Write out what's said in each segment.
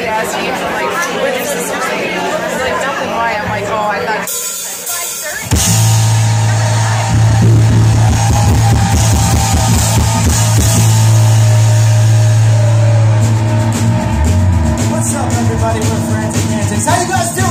right as he was like, what is this? He's like, nothing why. I'm like, oh, I thought. What's up, everybody? We're Frantic Antics. How you guys doing?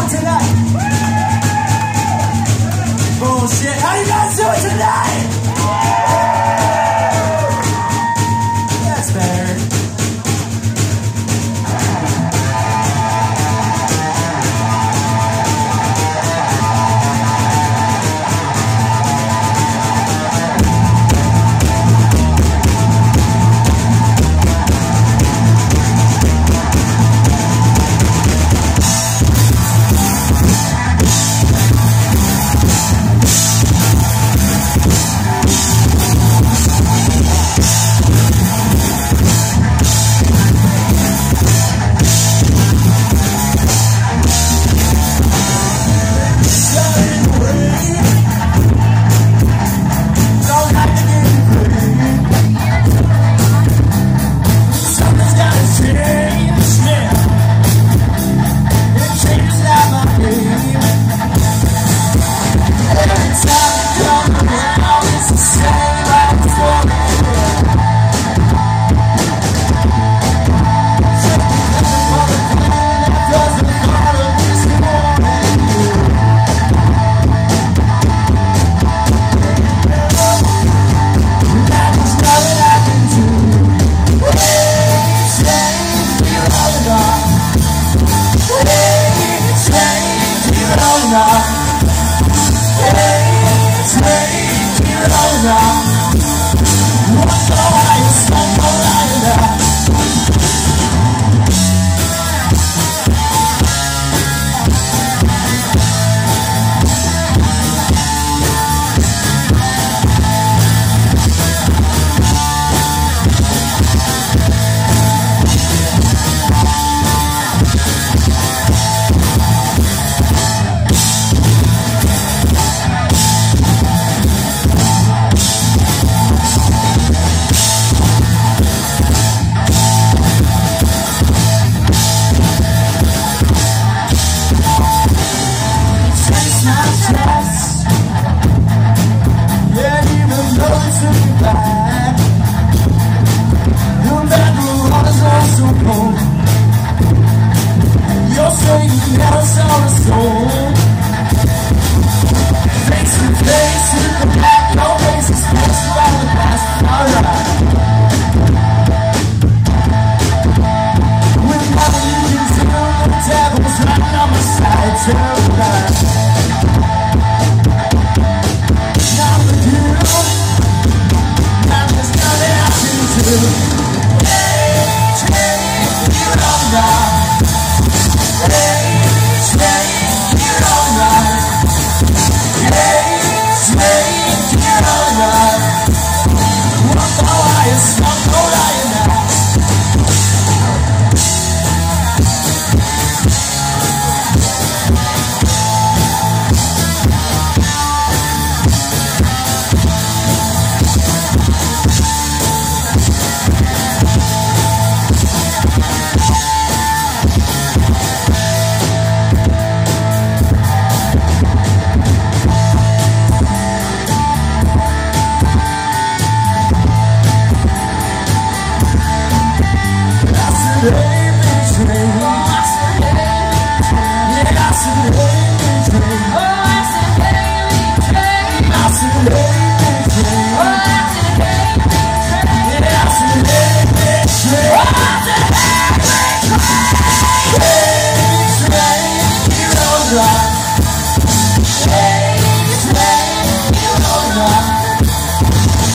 love Baby, today, yes, today.